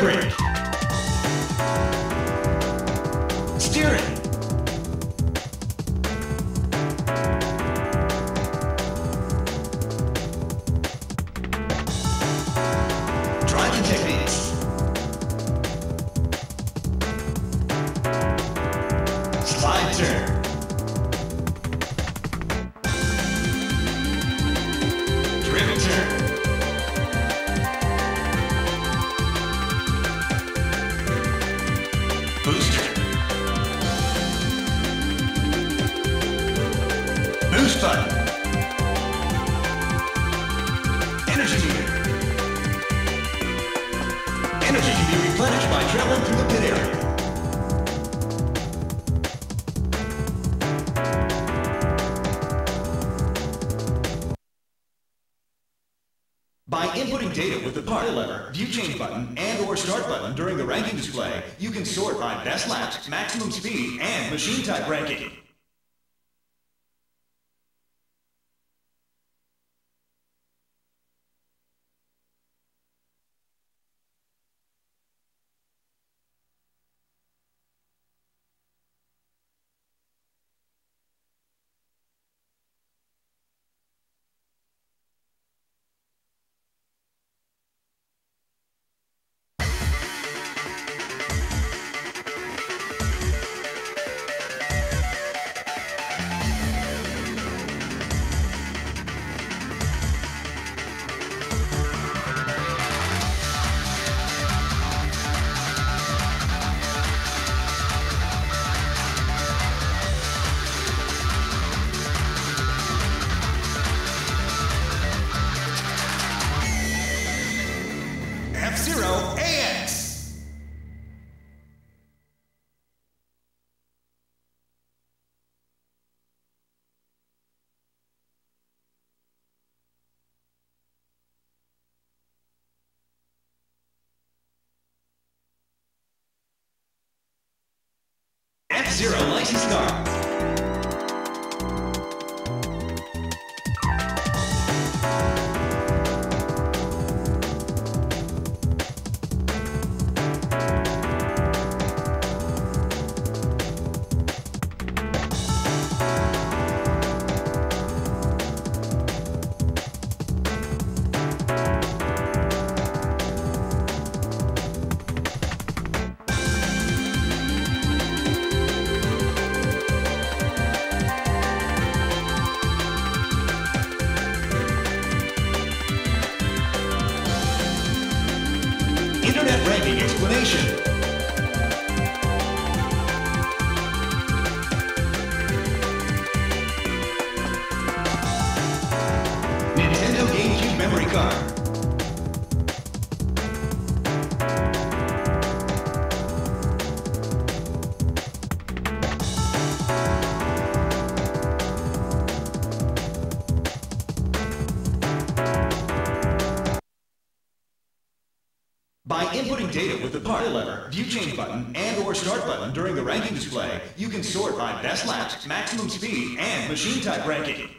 break. Booster. Boost button. Energy meter. Energy can be replenished by traveling through the pit area. By inputting data with the party lever, view change button, and or start button during the ranking display, you can sort by best laps, maximum speed, and machine type ranking. F-Zero license car. Internet ranking explanation. Nintendo GameCube memory card. By inputting data with the party lever, view change button, and or start button during the ranking display, you can sort by best laps, maximum speed, and machine type ranking.